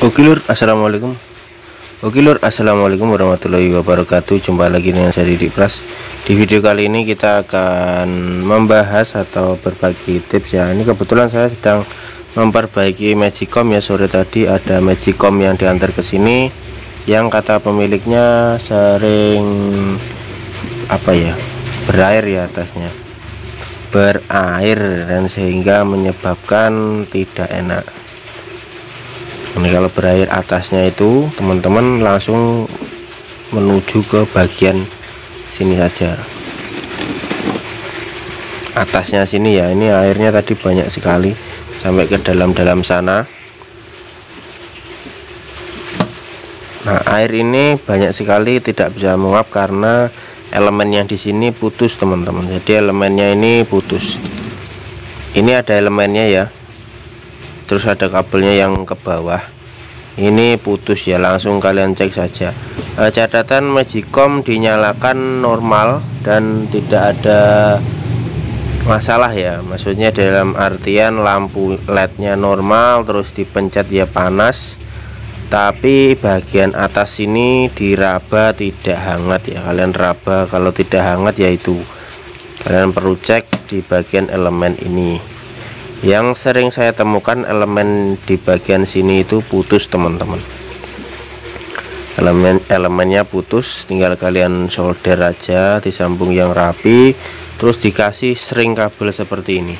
Oke lur, assalamualaikum. Oke lur, assalamualaikum warahmatullahi wabarakatuh. Jumpa lagi dengan saya Didi Pras. Di video kali ini kita akan membahas atau berbagi tips ya. Ini kebetulan saya sedang memperbaiki Magicom ya. Sore tadi ada Magicom yang diantar ke sini, yang kata pemiliknya sering apa ya berair ya atasnya berair dan sehingga menyebabkan tidak enak ini kalau berair atasnya itu teman-teman langsung menuju ke bagian sini saja. Atasnya sini ya ini airnya tadi banyak sekali. Sampai ke dalam-dalam sana. Nah air ini banyak sekali tidak bisa menguap karena elemen yang di sini putus teman-teman. Jadi elemennya ini putus. Ini ada elemennya ya terus ada kabelnya yang ke bawah. Ini putus ya langsung kalian cek saja. E, catatan Magicom dinyalakan normal dan tidak ada masalah ya. Maksudnya dalam artian lampu lednya normal terus dipencet ya panas. Tapi bagian atas sini diraba tidak hangat ya. Kalian raba kalau tidak hangat yaitu kalian perlu cek di bagian elemen ini yang sering saya temukan elemen di bagian sini itu putus teman-teman. Elemen elemennya putus tinggal kalian solder aja disambung yang rapi terus dikasih sering kabel seperti ini.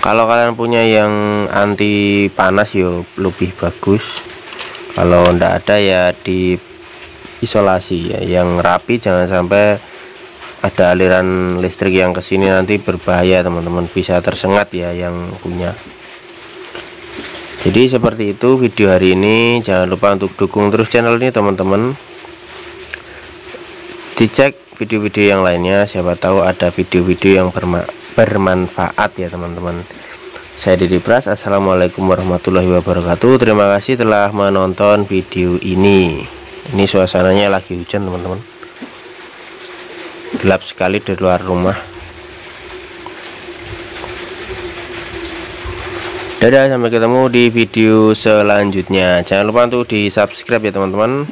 Kalau kalian punya yang anti panas yo lebih bagus. Kalau ndak ada ya di isolasi. Ya yang rapi jangan sampai ada aliran listrik yang ke sini nanti berbahaya teman-teman. Bisa tersengat ya yang punya. Jadi seperti itu video hari ini. Jangan lupa untuk dukung terus channel ini teman-teman. Dicek video-video yang lainnya. Siapa tahu ada video-video yang bermanfaat ya teman-teman. Saya Didi Pras. Assalamualaikum warahmatullahi wabarakatuh. Terima kasih telah menonton video ini. Ini suasananya lagi hujan teman-teman gelap sekali di luar rumah. Dadah sampai ketemu di video selanjutnya. Jangan lupa untuk di subscribe ya teman-teman